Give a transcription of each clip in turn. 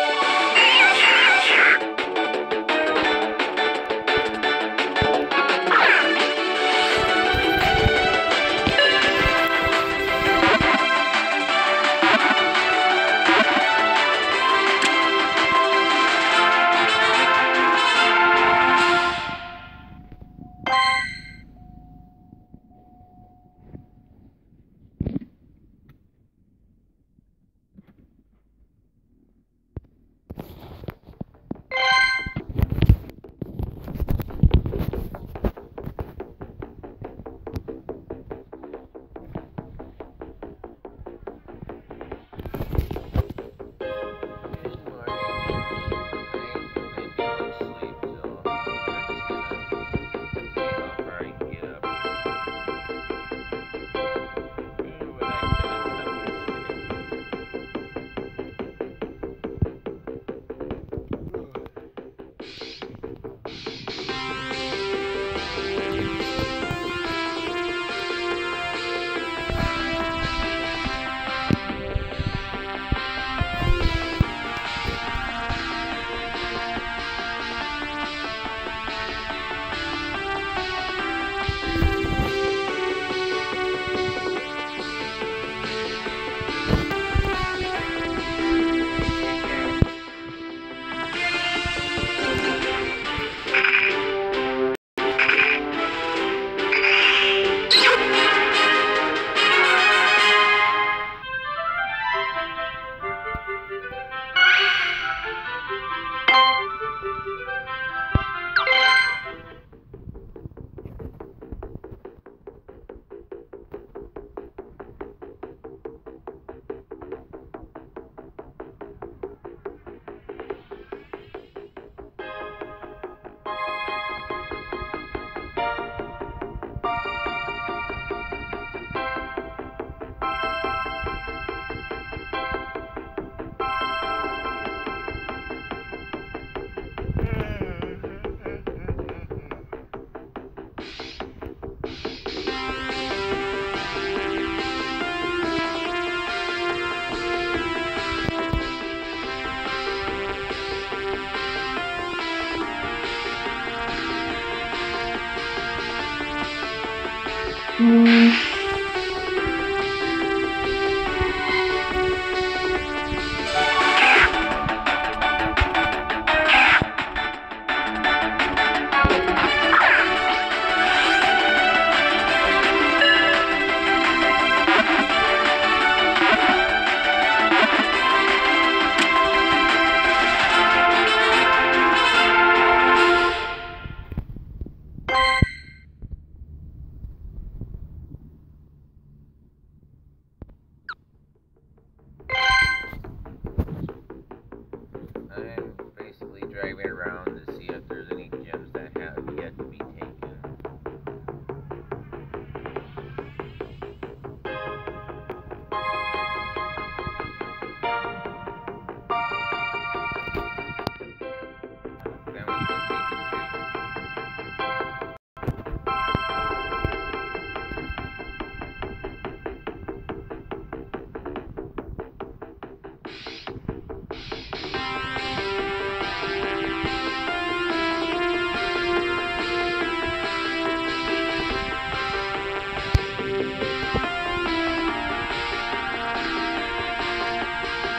I'm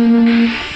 Mm-hmm.